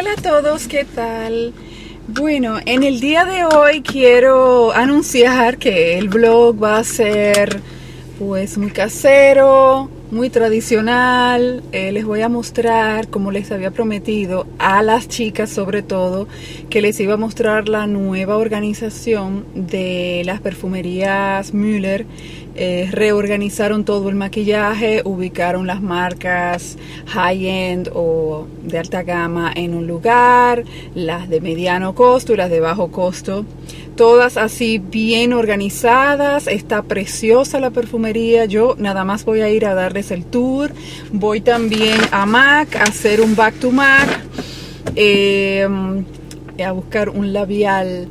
Hola a todos, ¿qué tal? Bueno, en el día de hoy quiero anunciar que el blog va a ser pues muy casero, muy tradicional. Eh, les voy a mostrar, como les había prometido, a las chicas sobre todo, que les iba a mostrar la nueva organización de las perfumerías Müller. Eh, reorganizaron todo el maquillaje, ubicaron las marcas high-end o de alta gama en un lugar, las de mediano costo y las de bajo costo todas así bien organizadas. Está preciosa la perfumería. Yo nada más voy a ir a darles el tour. Voy también a MAC a hacer un back to MAC. Eh, a buscar un labial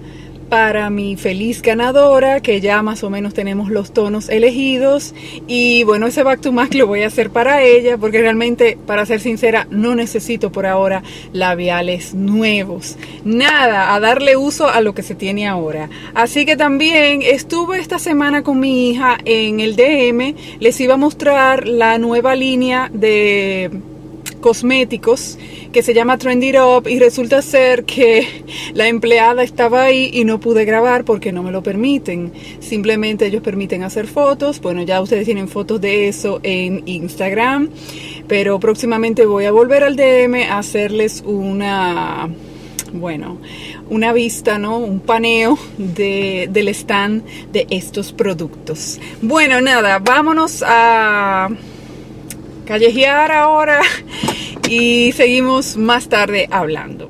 para mi feliz ganadora, que ya más o menos tenemos los tonos elegidos. Y bueno, ese back to mac lo voy a hacer para ella, porque realmente, para ser sincera, no necesito por ahora labiales nuevos. Nada, a darle uso a lo que se tiene ahora. Así que también estuve esta semana con mi hija en el DM, les iba a mostrar la nueva línea de cosméticos que se llama Trendy Up y resulta ser que la empleada estaba ahí y no pude grabar porque no me lo permiten. Simplemente ellos permiten hacer fotos. Bueno, ya ustedes tienen fotos de eso en Instagram, pero próximamente voy a volver al DM a hacerles una bueno, una vista, ¿no? Un paneo de, del stand de estos productos. Bueno, nada, vámonos a callejear ahora y seguimos más tarde hablando.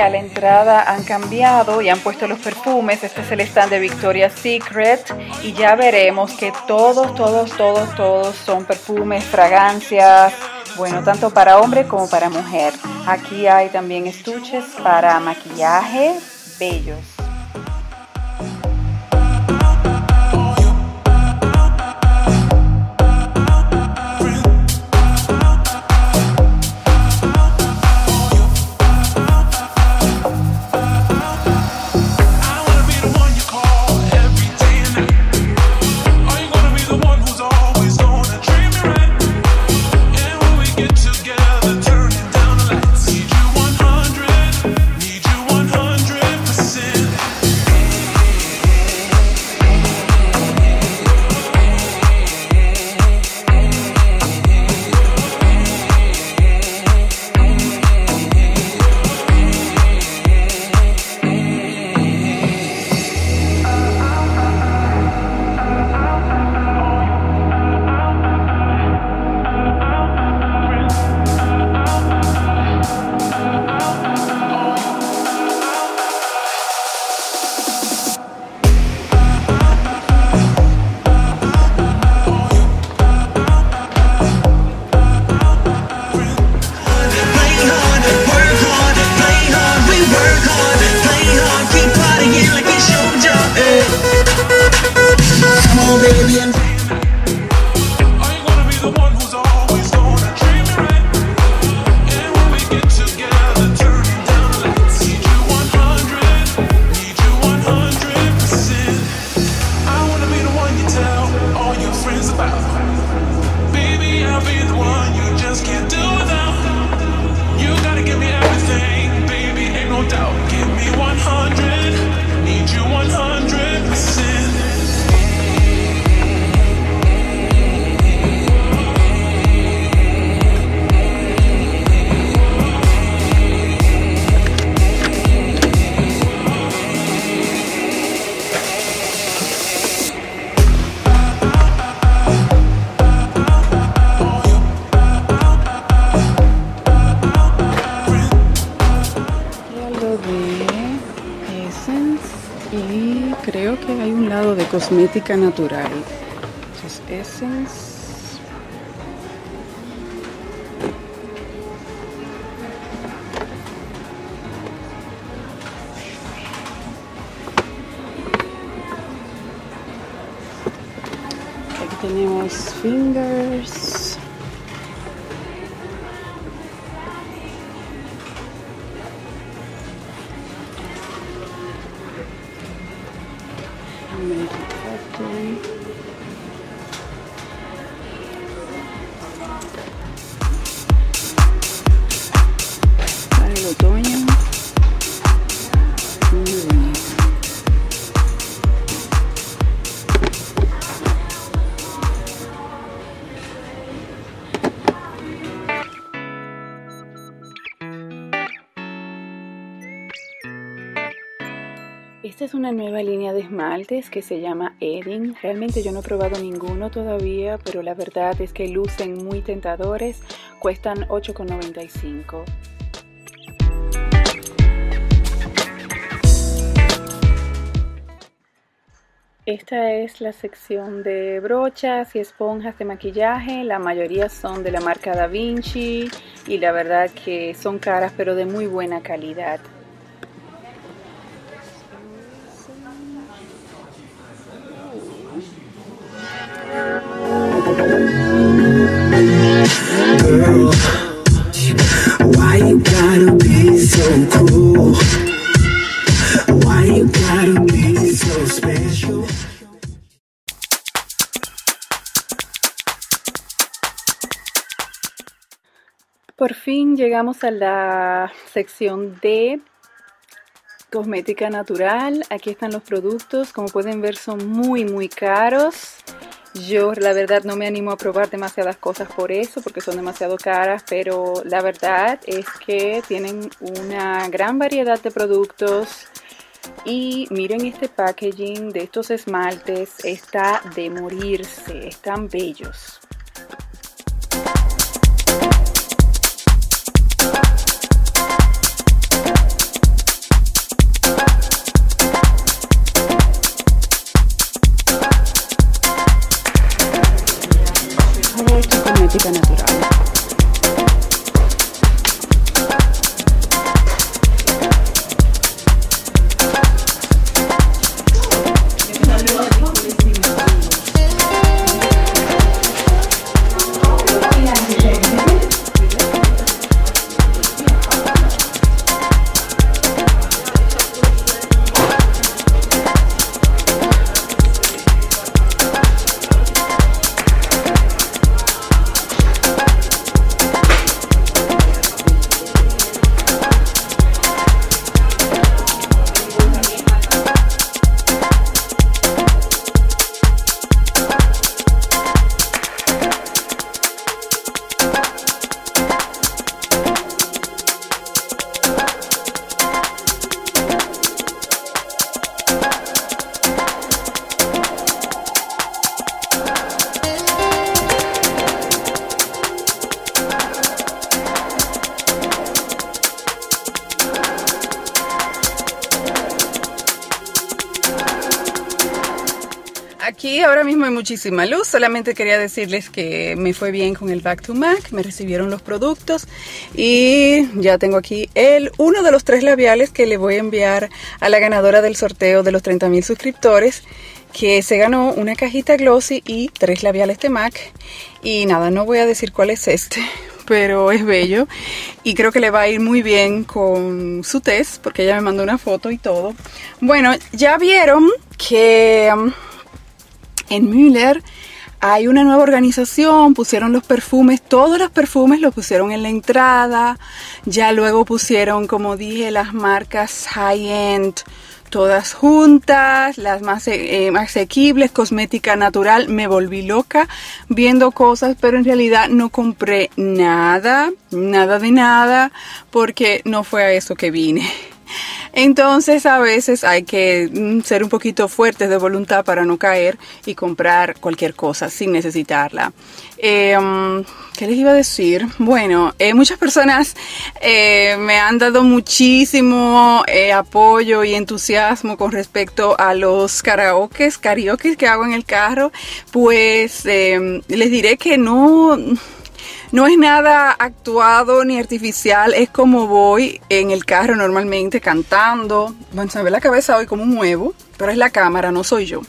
A la entrada han cambiado y han puesto los perfumes. Este es el stand de Victoria's Secret y ya veremos que todos, todos, todos, todos son perfumes, fragancias, bueno, tanto para hombre como para mujer. Aquí hay también estuches para maquillaje bellos. Cosmética natural. Essence. Aquí tenemos fingers. Una nueva línea de esmaltes que se llama Erin. Realmente yo no he probado ninguno todavía, pero la verdad es que lucen muy tentadores. Cuestan $8,95. Esta es la sección de brochas y esponjas de maquillaje. La mayoría son de la marca Da Vinci y la verdad que son caras pero de muy buena calidad. Llegamos a la sección de cosmética natural. Aquí están los productos. Como pueden ver son muy muy caros. Yo la verdad no me animo a probar demasiadas cosas por eso, porque son demasiado caras, pero la verdad es que tienen una gran variedad de productos. Y miren este packaging de estos esmaltes, está de morirse, están bellos. Natural. Aquí ahora mismo hay muchísima luz, solamente quería decirles que me fue bien con el Back to Mac, me recibieron los productos y ya tengo aquí el uno de los tres labiales que le voy a enviar a la ganadora del sorteo de los 30 mil suscriptores que se ganó una cajita glossy y tres labiales de MAC. Y nada, no voy a decir cuál es este pero es bello. Y creo que le va a ir muy bien con su test porque ella me mandó una foto y todo. Bueno, ya vieron que um, en Müller hay una nueva organización, pusieron los perfumes, todos los perfumes los pusieron en la entrada, ya luego pusieron, como dije, las marcas high-end, todas juntas, las más, eh, asequibles, cosmética natural, me volví loca viendo cosas, pero en realidad no compré nada, nada de nada, porque no fue a eso que vine. Entonces a veces hay que mm, ser un poquito fuertes de voluntad para no caer y comprar cualquier cosa sin necesitarla. Eh, mm, ¿Qué les iba a decir? Bueno, eh, muchas personas eh, me han dado muchísimo apoyo y entusiasmo con respecto a los karaokes, karaoke que hago en el carro. Pues les diré que no no es nada actuado ni artificial, es como voy en el carro normalmente cantando. Bueno, se me ve la cabeza hoy como un pero es la cámara, no soy yo.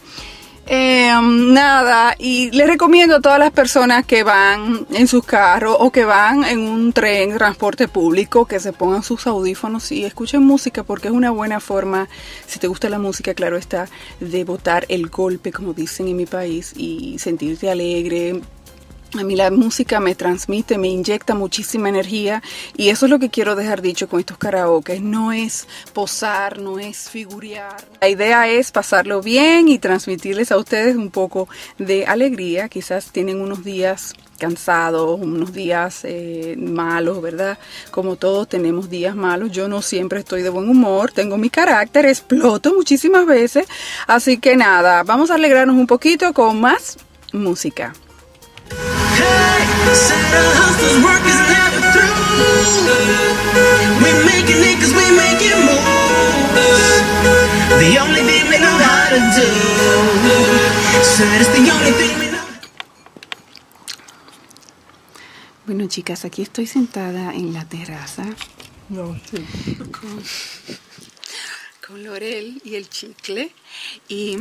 Em, nada, y les recomiendo a todas las personas que van en sus carros o que van en un tren, transporte público, que se pongan sus audífonos y escuchen música porque es una buena forma, si te gusta la música, claro está, de botar el golpe, como dicen en mi país, y sentirte alegre, a mí la música me transmite, me inyecta muchísima energía y eso es lo que quiero dejar dicho con estos karaoke. No es posar, no es figurear. La idea es pasarlo bien y transmitirles a ustedes un poco de alegría. Quizás tienen unos días cansados, unos días eh, malos, ¿verdad? Como todos tenemos días malos. Yo no siempre estoy de buen humor, tengo mi carácter, exploto muchísimas veces. Así que nada, vamos a alegrarnos un poquito con más música. Bueno, chicas, aquí estoy sentada en la terraza. No, sí. con, con Lorel y el chicle. Y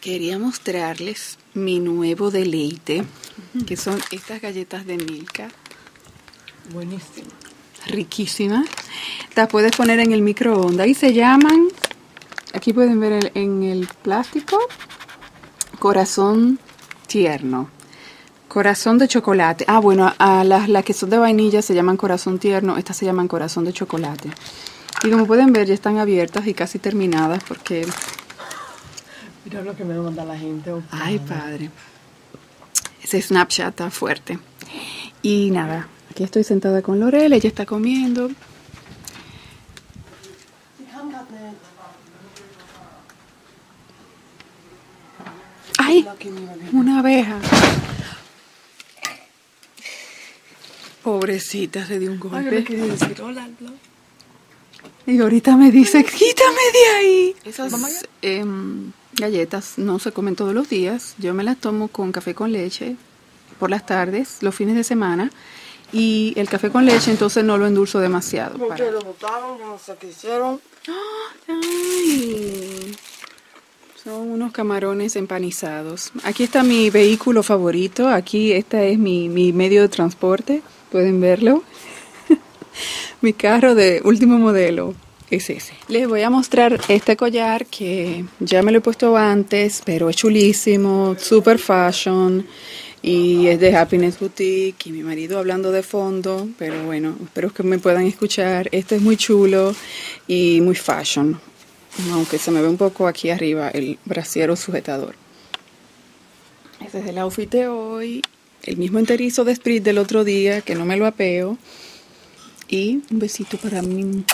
quería mostrarles mi nuevo deleite, que son estas galletas de Milka. Buenísimas. Riquísimas. Las puedes poner en el microondas y se llaman, aquí pueden ver en el plástico, corazón tierno. Corazón de chocolate. Ah, bueno, a las, las que son de vainilla se llaman corazón tierno, estas se llaman corazón de chocolate. Y como pueden ver ya están abiertas y casi terminadas porque Mira lo que me manda la gente. Ay, padre. Ese Snapchat está fuerte. Y nada, aquí estoy sentada con Lorel, ella está comiendo. ¡Ay! Una abeja. Pobrecita, se dio un golpe. Y ahorita me dice, quítame de ahí. Esas em, galletas no se comen todos los días. Yo me las tomo con café con leche por las tardes, los fines de semana. Y el café con leche entonces no lo endulzo demasiado. Porque lo botaron, no sé qué hicieron. Son unos camarones empanizados. Aquí está mi vehículo favorito. Aquí este es mi, mi medio de transporte. Pueden verlo. mi carro de último modelo es ese. Les voy a mostrar este collar que ya me lo he puesto antes, pero es chulísimo, super fashion y es de Happiness Boutique y mi marido hablando de fondo, pero bueno, espero que me puedan escuchar. Este es muy chulo y muy fashion, aunque se me ve un poco aquí arriba el brasiero sujetador. Este es el outfit de hoy, el mismo enterizo de Sprit del otro día, que no me lo apeo. Y un besito para mí.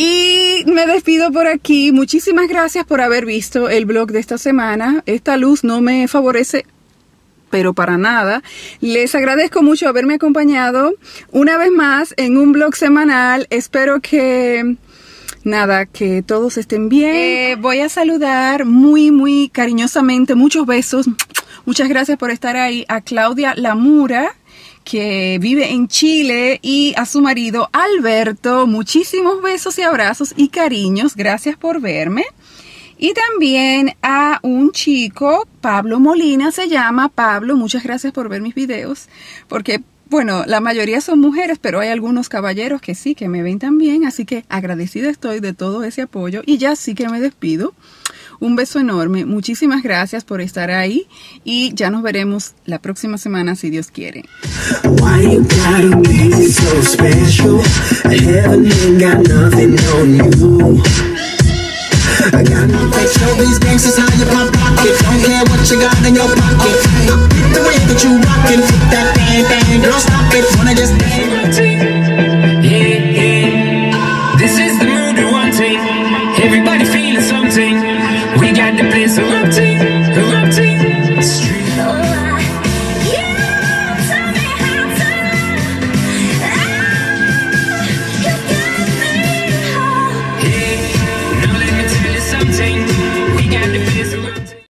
Y me despido por aquí. Muchísimas gracias por haber visto el blog de esta semana. Esta luz no me favorece pero para nada. Les agradezco mucho haberme acompañado una vez más en un blog semanal. Espero que nada, que todos estén bien. Eh, voy a saludar muy, muy cariñosamente, muchos besos Muchas gracias por estar ahí a Claudia Lamura que vive en Chile y a su marido Alberto. Muchísimos besos y abrazos y cariños. Gracias por verme. Y también a un chico, Pablo Molina se llama. Pablo, muchas gracias por ver mis videos. Porque, bueno, la mayoría son mujeres, pero hay algunos caballeros que sí, que me ven también. Así que agradecida estoy de todo ese apoyo. Y ya sí que me despido. Un beso enorme, muchísimas gracias por estar ahí y ya nos veremos la próxima semana si Dios quiere. The you that stop it. Wanna just.